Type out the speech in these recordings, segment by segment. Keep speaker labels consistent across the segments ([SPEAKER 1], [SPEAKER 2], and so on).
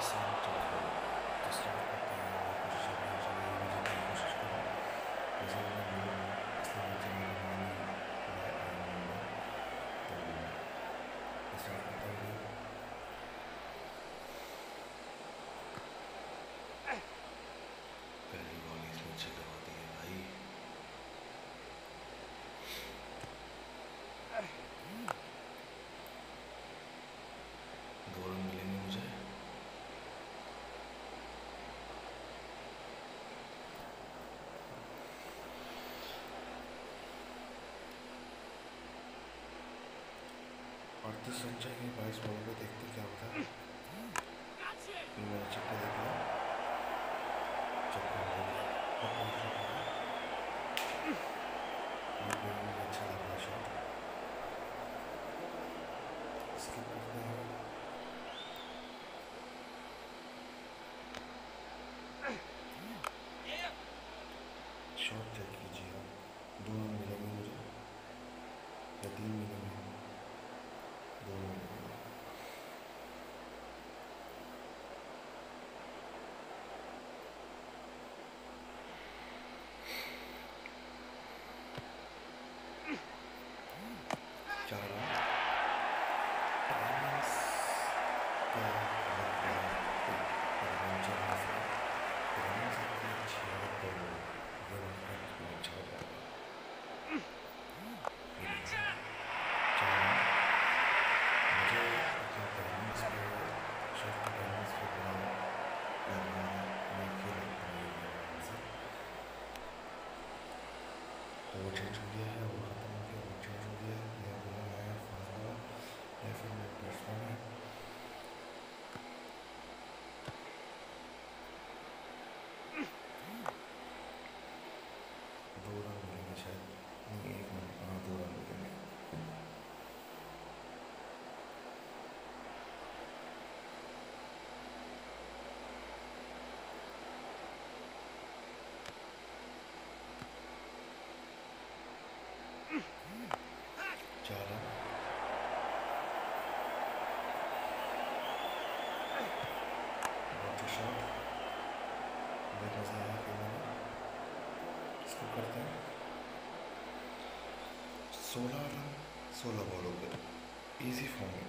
[SPEAKER 1] Awesome. سوچا کہ بائیس بال میں دیکھتے کیا ہوتا ہے۔ میں دیکھا چاہیے سولہ رن سولہ بالوں پہ ایزی فارم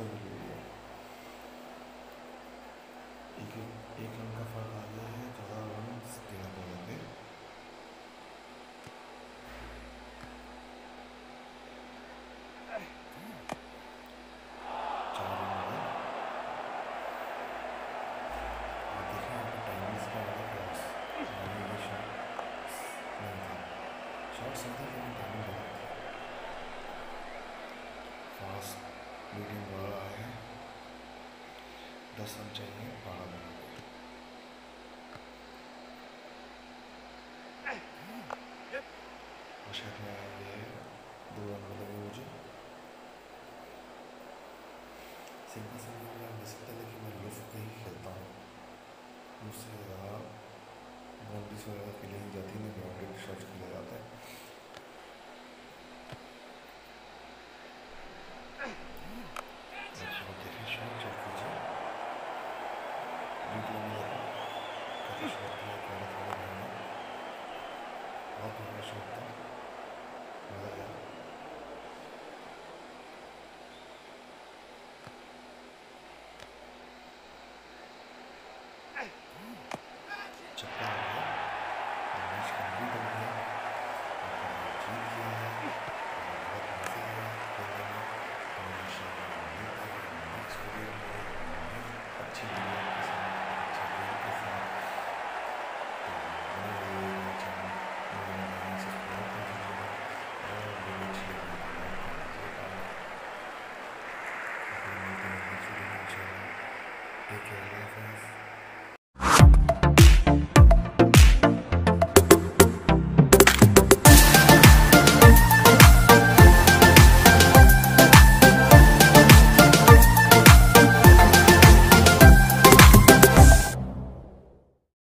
[SPEAKER 1] الحمد للہ ایک ایک رنگ کا فرق آ گیا ہے تھوڑا رنگ تیرہ کلر پہ something. میڈیم والا ہے دس ہم چاہیے بارہ بنا شاید میں یہ دو نمبر لگے سمپل سمپل میں ہو سکتا کہ میں پہ ہی کھیلتا ہوں مجھ سے زیادہ جاتی ہے نا کھیلا جاتا ہے Gracias.